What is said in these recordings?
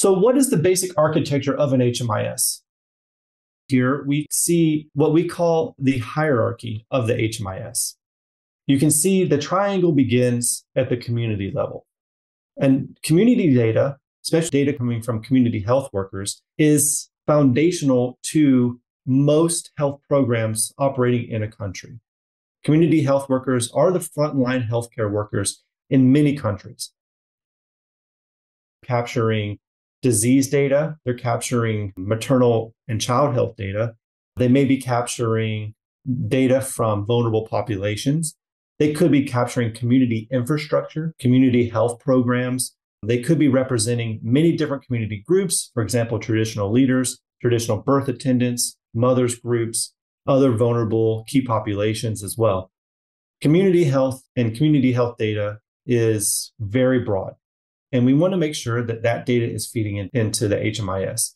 So, what is the basic architecture of an HMIS? Here we see what we call the hierarchy of the HMIS. You can see the triangle begins at the community level. And community data, especially data coming from community health workers, is foundational to most health programs operating in a country. Community health workers are the frontline healthcare workers in many countries, capturing disease data, they're capturing maternal and child health data, they may be capturing data from vulnerable populations. They could be capturing community infrastructure, community health programs. They could be representing many different community groups, for example, traditional leaders, traditional birth attendants, mothers groups, other vulnerable key populations as well. Community health and community health data is very broad. And we want to make sure that that data is feeding in, into the HMIS.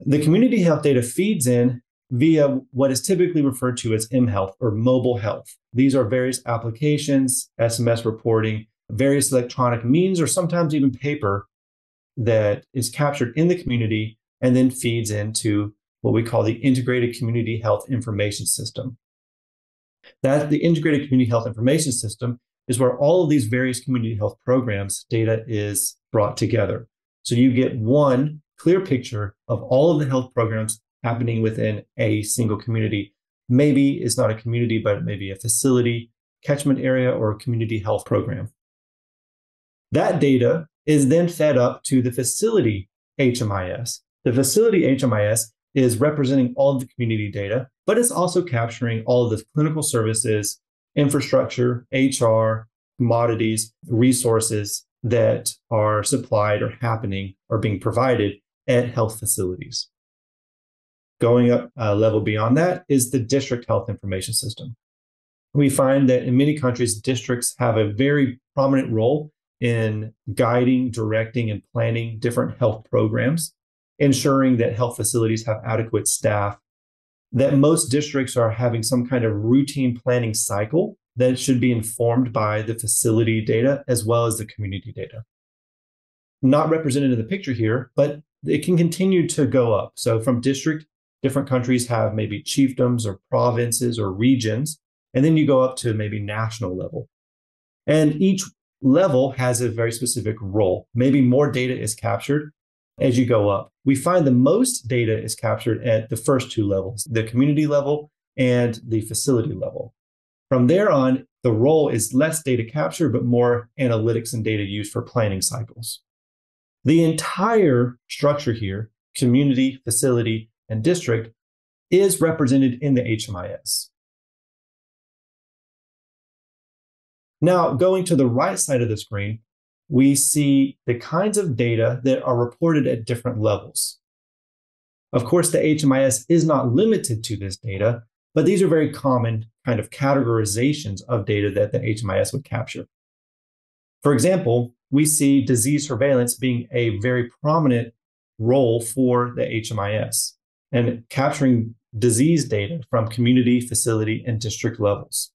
The community health data feeds in via what is typically referred to as mHealth or mobile health. These are various applications, SMS reporting, various electronic means, or sometimes even paper that is captured in the community and then feeds into what we call the Integrated Community Health Information System. That the Integrated Community Health Information System is where all of these various community health programs data is brought together. So you get one clear picture of all of the health programs happening within a single community. Maybe it's not a community, but it may be a facility, catchment area, or a community health program. That data is then fed up to the facility HMIS. The facility HMIS is representing all of the community data, but it's also capturing all of the clinical services infrastructure, HR, commodities, resources that are supplied or happening or being provided at health facilities. Going up a level beyond that is the district health information system. We find that in many countries, districts have a very prominent role in guiding, directing, and planning different health programs, ensuring that health facilities have adequate staff that most districts are having some kind of routine planning cycle that should be informed by the facility data as well as the community data. Not represented in the picture here, but it can continue to go up. So from district, different countries have maybe chiefdoms or provinces or regions, and then you go up to maybe national level. And each level has a very specific role. Maybe more data is captured as you go up. We find the most data is captured at the first two levels, the community level and the facility level. From there on, the role is less data capture, but more analytics and data used for planning cycles. The entire structure here, community, facility, and district, is represented in the HMIS. Now, going to the right side of the screen, we see the kinds of data that are reported at different levels. Of course, the HMIS is not limited to this data, but these are very common kind of categorizations of data that the HMIS would capture. For example, we see disease surveillance being a very prominent role for the HMIS and capturing disease data from community, facility, and district levels.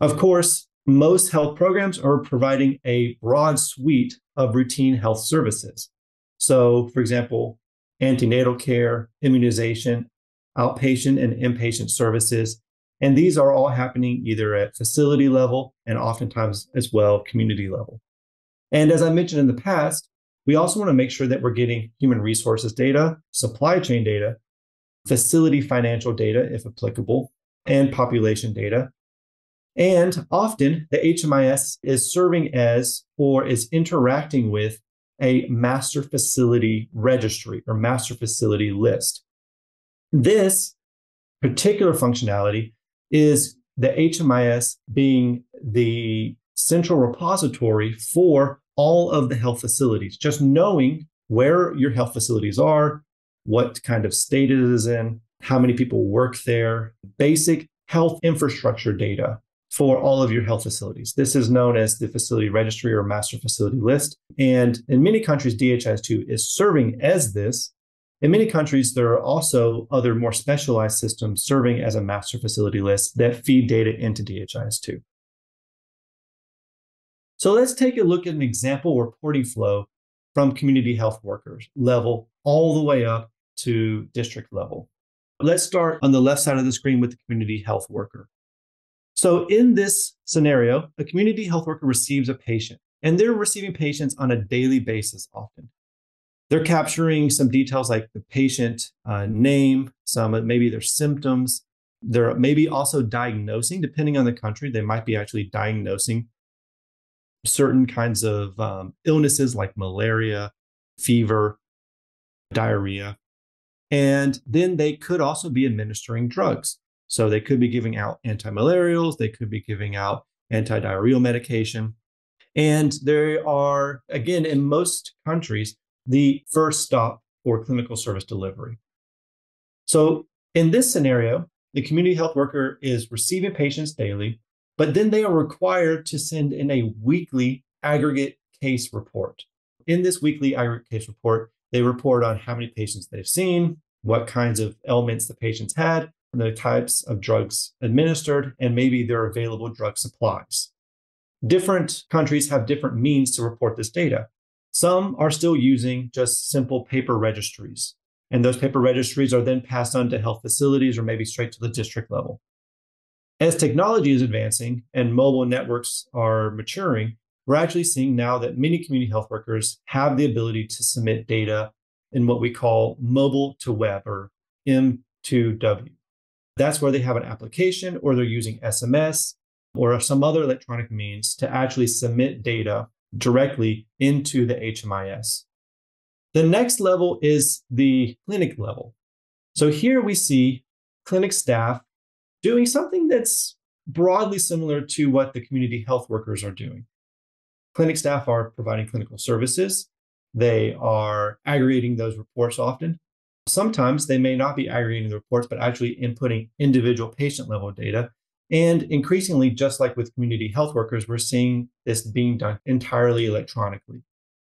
Of course, most health programs are providing a broad suite of routine health services. So, for example, antenatal care, immunization, outpatient and inpatient services. And these are all happening either at facility level and oftentimes as well community level. And as I mentioned in the past, we also want to make sure that we're getting human resources data, supply chain data, facility financial data, if applicable, and population data and often the HMIS is serving as or is interacting with a master facility registry or master facility list. This particular functionality is the HMIS being the central repository for all of the health facilities, just knowing where your health facilities are, what kind of state it is in, how many people work there, basic health infrastructure data for all of your health facilities. This is known as the facility registry or master facility list. And in many countries, DHIS2 is serving as this. In many countries, there are also other more specialized systems serving as a master facility list that feed data into DHIS2. So let's take a look at an example reporting flow from community health workers level all the way up to district level. Let's start on the left side of the screen with the community health worker. So, in this scenario, a community health worker receives a patient, and they're receiving patients on a daily basis often. They're capturing some details like the patient uh, name, some maybe their symptoms. They're maybe also diagnosing, depending on the country, they might be actually diagnosing certain kinds of um, illnesses like malaria, fever, diarrhea. And then they could also be administering drugs. So they could be giving out antimalarials, they could be giving out antidiarrheal medication. And they are, again, in most countries, the first stop for clinical service delivery. So in this scenario, the community health worker is receiving patients daily, but then they are required to send in a weekly aggregate case report. In this weekly aggregate case report, they report on how many patients they've seen, what kinds of ailments the patients had, the types of drugs administered, and maybe their available drug supplies. Different countries have different means to report this data. Some are still using just simple paper registries, and those paper registries are then passed on to health facilities or maybe straight to the district level. As technology is advancing and mobile networks are maturing, we're actually seeing now that many community health workers have the ability to submit data in what we call mobile to web or M2W. That's where they have an application or they're using SMS or some other electronic means to actually submit data directly into the HMIS. The next level is the clinic level. So here we see clinic staff doing something that's broadly similar to what the community health workers are doing. Clinic staff are providing clinical services. They are aggregating those reports often. Sometimes they may not be aggregating the reports, but actually inputting individual patient level data. And increasingly, just like with community health workers, we're seeing this being done entirely electronically.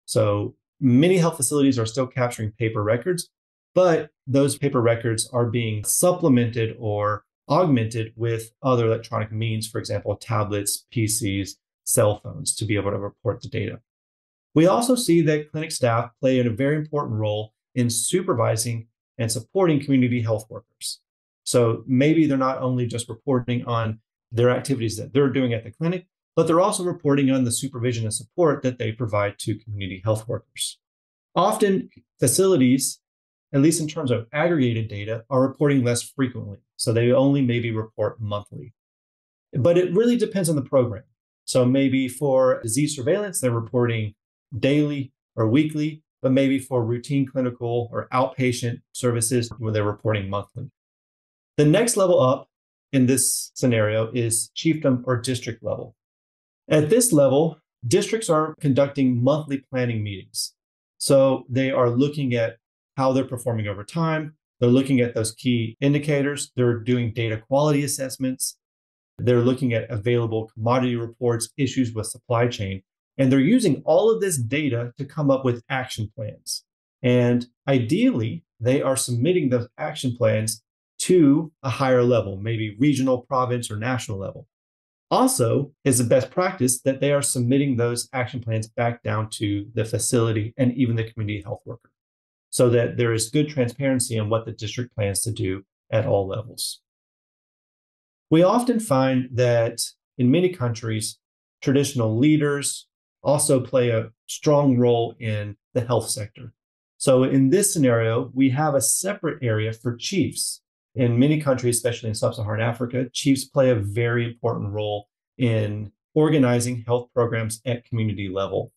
So many health facilities are still capturing paper records, but those paper records are being supplemented or augmented with other electronic means, for example, tablets, PCs, cell phones to be able to report the data. We also see that clinic staff play a very important role in supervising and supporting community health workers. So maybe they're not only just reporting on their activities that they're doing at the clinic, but they're also reporting on the supervision and support that they provide to community health workers. Often, facilities, at least in terms of aggregated data, are reporting less frequently. So they only maybe report monthly. But it really depends on the program. So maybe for disease surveillance, they're reporting daily or weekly, but maybe for routine clinical or outpatient services where they're reporting monthly. The next level up in this scenario is chiefdom or district level. At this level, districts are conducting monthly planning meetings. So they are looking at how they're performing over time. They're looking at those key indicators. They're doing data quality assessments. They're looking at available commodity reports, issues with supply chain, and they're using all of this data to come up with action plans. And ideally, they are submitting those action plans to a higher level, maybe regional, province, or national level. Also, is the best practice that they are submitting those action plans back down to the facility and even the community health worker so that there is good transparency on what the district plans to do at all levels. We often find that in many countries, traditional leaders also play a strong role in the health sector. So, in this scenario, we have a separate area for chiefs. In many countries, especially in sub Saharan Africa, chiefs play a very important role in organizing health programs at community level.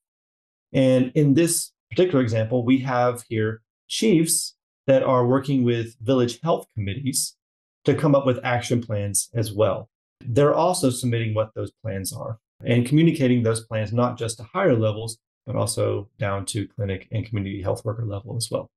And in this particular example, we have here chiefs that are working with village health committees to come up with action plans as well. They're also submitting what those plans are and communicating those plans not just to higher levels, but also down to clinic and community health worker level as well.